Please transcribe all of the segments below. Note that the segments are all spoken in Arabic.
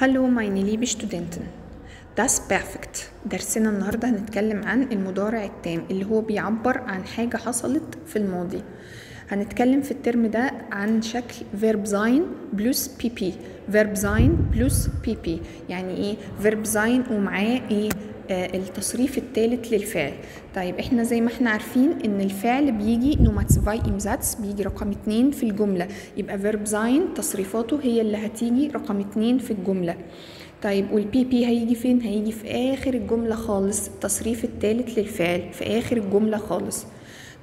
Hallo meine liebe Studenten Das Perfect. درسنا النهاردة هنتكلم عن المضارع التام اللي هو بيعبر عن حاجة حصلت في الماضي. هنتكلم في الترم ده عن شكل verb sein plus pp. verb sein plus pp. يعني إيه؟ verb sein ومعاه إيه؟ التصريف الثالث للفعل. طيب إحنا زي ما إحنا عارفين إن الفعل بيجي 2 im Satz بيجي رقم اتنين في الجملة. يبقى verb sein تصريفاته هي اللي هتيجي رقم اتنين في الجملة. طيب وال PP هيجي فين؟ هيجي في آخر الجملة خالص التصريف الثالث للفعل في آخر الجملة خالص.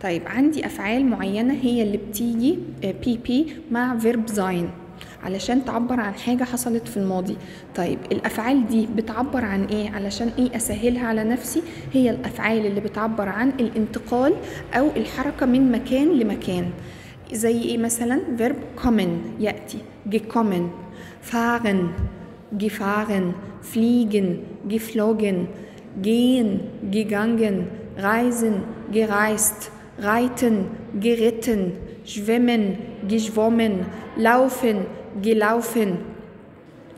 طيب عندي أفعال معينة هي اللي بتيجي PP مع verb sein علشان تعبر عن حاجة حصلت في الماضي. طيب الأفعال دي بتعبر عن إيه؟ علشان إيه أسهلها على نفسي؟ هي الأفعال اللي بتعبر عن الانتقال أو الحركة من مكان لمكان. زي إيه مثلا؟ verb kommen يأتي gekommen fahren gefahren fliegen geflogen gehen gegangen. reisen gereist reiten geritten schwimmen geschwommen laufen gelaufen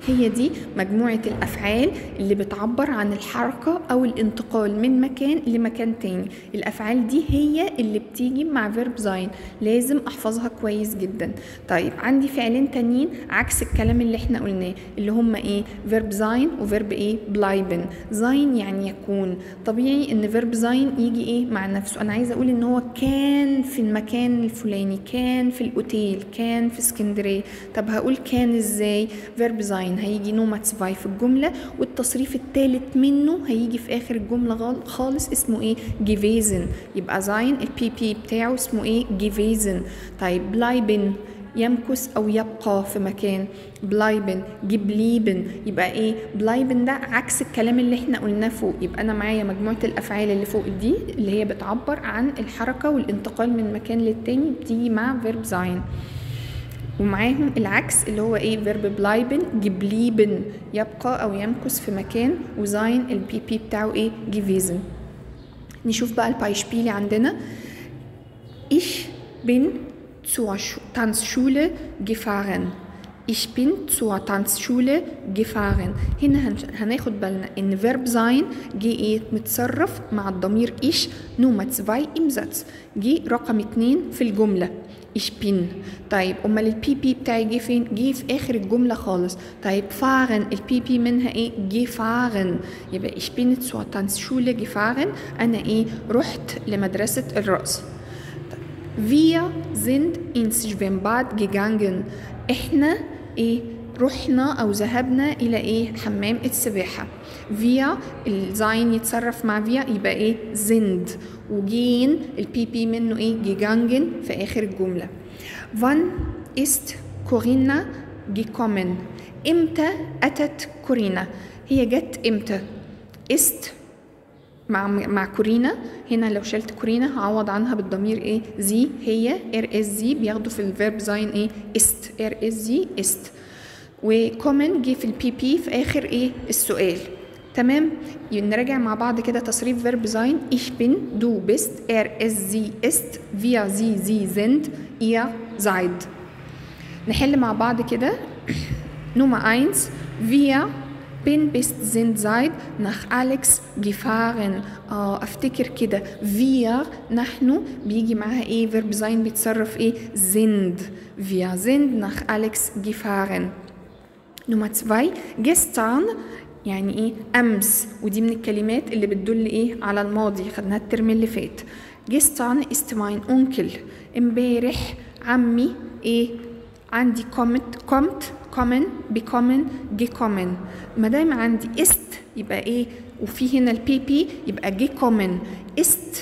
هي دي مجموعة الأفعال اللي بتعبر عن الحركة أو الانتقال من مكان لمكان تاني. الأفعال دي هي اللي بتيجي مع verb sein. لازم أحفظها كويس جدا. طيب عندي فعلين تانيين عكس الكلام اللي إحنا قلناه اللي هما إيه؟ verb sein وverb إيه؟ bleiben. sein يعني يكون. طبيعي إن verb sein يجي إيه؟ مع نفسه. أنا عايزة أقول إن هو كان في المكان الفلاني كان في الأوتيل كان في اسكندرية. طب هقول كان إزاي؟ verb sein هيجي نومة 2 في الجملة والتصريف الثالث منه هيجي في آخر الجملة خالص اسمه إيه؟ gewesen. يبقى sein ال PP بتاعه اسمه إيه؟ gewesen. طيب bleiben. يمكث أو يبقى في مكان. bleiben. geblieben يبقى إيه؟ bleiben ده عكس الكلام اللي إحنا قلناه فوق. يبقى أنا معايا مجموعة الأفعال اللي فوق دي اللي هي بتعبر عن الحركة والانتقال من مكان للتاني. بتيجي مع verb sein ومعاهم العكس اللي هو إيه verb bleiben geblieben يبقى أو يمكث في مكان و sein ال PP بتاعه إيه gewesen نشوف بقى ال Beispiele عندنا. Ich bin zur Tanzschule gefahren. Ich bin zur Tanzschule gefahren. هنا هناخد بالنا إن verb sein جه إيه متصرف مع الضمير ich Nummer 2 im جه رقم اتنين في الجملة. Ich bin. طيب امال ال PP بتاعي جه فين جه في اخر الجمله خالص طيب fahren ال PP منها إيه gefahren. يبقى ich bin zur Tanzschule gefahren. أنا إيه رحت لمدرسه الرقص wir sind ins Schwimmbad gegangen. إحنا إيه رحنا أو ذهبنا إلى إيه؟ حمام السباحة. فيا ال sein يتصرف مع فيا يبقى إيه؟ sind. و gehen ال PP منه إيه؟ gegangen في آخر الجملة. wann ist Corinna gekommen إمتى أتت كورينا؟ هي جت إمتى؟ ist مع مع كورينا. هنا لو شلت كورينا هعوض عنها بالضمير إيه؟ زي هي er es sie. بياخدوا في ال verb sein إيه؟ ist. er es sie ist. و kommen جه في ال PP في آخر إيه؟ السؤال. تمام؟ نراجع مع بعض كده تصريف verb sein ich bin du bist. Er es sie ist wir sie sie sind ihr seid. نحل مع بعض كده. نمرة 1 wir bin bist sind seid. Nach Alex gefahren. آه أفتكر كده. Wir نحن بيجي معاها إيه؟ verb sein بيتصرف إيه؟ sind. Wir sind nach Alex gefahren. نمرة 2 gestern يعني إيه أمس ودي من الكلمات اللي بتدل إيه على الماضي. خدناها الترم اللي فات. gestern ist mein Onkel. امبارح عمي إيه عندي kommt kommt kommen bekommen gekommen ما دام عندي ist يبقى إيه وفي هنا ال PP يبقى gekommen ist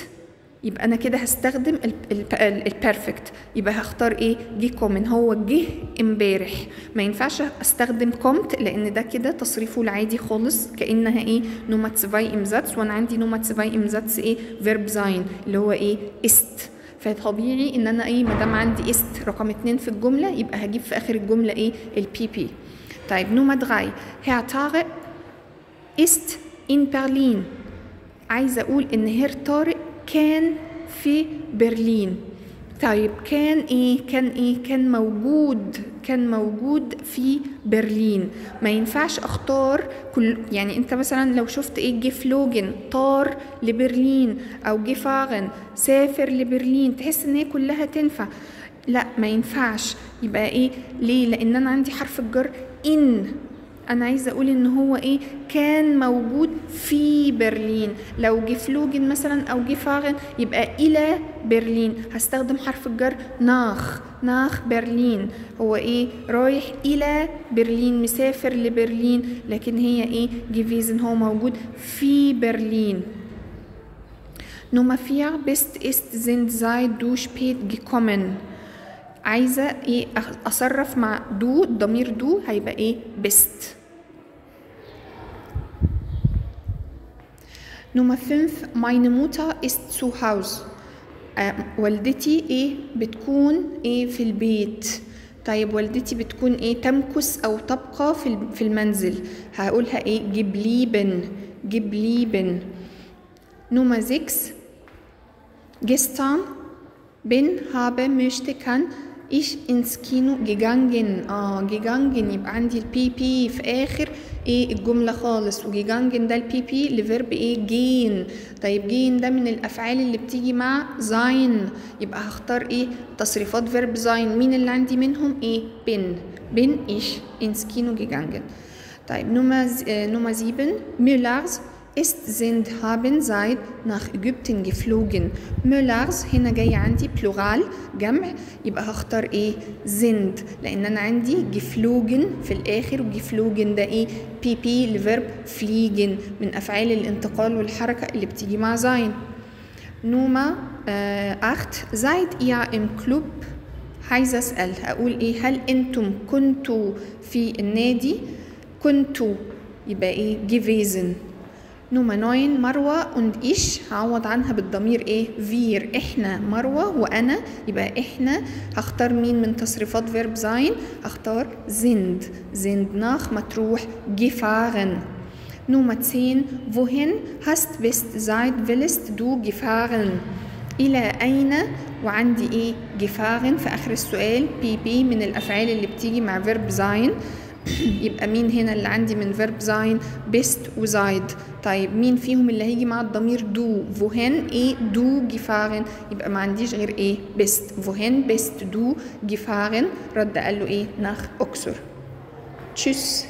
يبقى أنا كده هستخدم ال Perfekt يبقى هختار إيه؟ gekommen هو جه امبارح. ما ينفعش أستخدم kommt لأن ده كده تصريفه العادي خالص. كأنها إيه؟ 2 im Satz وأنا عندي 2 im Satz إيه؟ verb sein اللي هو إيه؟ ist فطبيعي إن أنا إيه؟ ما دام عندي ist رقم اتنين في الجملة يبقى هجيب في آخر الجملة إيه؟ ال PP طيب Nummer 3 Herr طارق ist in Berlin. عايزة أقول إن Herr طارق كان في برلين. طيب كان إيه؟ كان إيه؟ كان موجود كان موجود في برلين. ما ينفعش أختار كل يعني أنت مثلا لو شفت إيه geflogen طار لبرلين أو gefahren سافر لبرلين تحس إن هي كلها تنفع. لا ما ينفعش. يبقى إيه؟ ليه؟ لأن أنا عندي حرف الجر in. أنا عايزة أقول إن هو إيه كان موجود في برلين. لو geflogen مثلا أو gefahren يبقى إلى برلين. هستخدم حرف الجر nach. nach Berlin. هو إيه رايح إلى برلين مسافر لبرلين. لكن هي إيه gewesen هو موجود في برلين. Nummer 4 bist ist sind sei du spät gekommen عايزة إيه أصرف مع du الضمير du هيبقى إيه bist Nummer 5 meine Mutter ist zu Hause آه والدتي إيه بتكون إيه في البيت. طيب والدتي بتكون إيه تمكث أو تبقى في في المنزل. هقولها إيه geblieben geblieben Nummer 6 gestern bin habe möchte kann ins Kino gegangen آه gegangen يبقى عندي ال PP في آخر إيه الجملة خالص و gegangen ده ال PP ل Verb إيه gehen. طيب gehen ده من الأفعال اللي بتيجي مع sein. يبقى هختار إيه تصريفات Verb sein. مين اللي عندي منهم؟ إيه؟ bin. bin ins Kino gegangen طيب نمرة نمرة 7 Müllers ist sind haben seid nach Ägypten geflogen. Müllers هنا جاي عندي Plural جمع يبقى هختار إيه sind. لأن أنا عندي geflogen في الآخر و geflogen ده إيه PP ل Verb fliegen من افعال الانتقال والحركه اللي بتيجي مع sein Nummer 8 seid ihr im Club? عايزه اسال أقول إيه هل أنتم كنتوا في النادي كنتوا يبقى إيه gewesen. Nummer 9 مروة und ich هعوض عنها بالضمير إيه؟ wir. إحنا مروة وأنا يبقى إحنا. هختار مين من تصريفات Verb sein هختار sind. Sind nach مطروح gefahren. Nummer 10 wohin hast bist seid willst du gefahren إلى أين؟ وعندي إيه؟ gefahren. في آخر السؤال PP من الأفعال اللي بتيجي مع Verb sein يبقى مين هنا اللي عندي من Verb sein bist و seid طيب مين فيهم اللي هيجي مع الضمير du wohin إيه du gefahren يبقى ما عنديش غير إيه bist wohin bist du gefahren رد قال له إيه؟ nach Luxor تشيس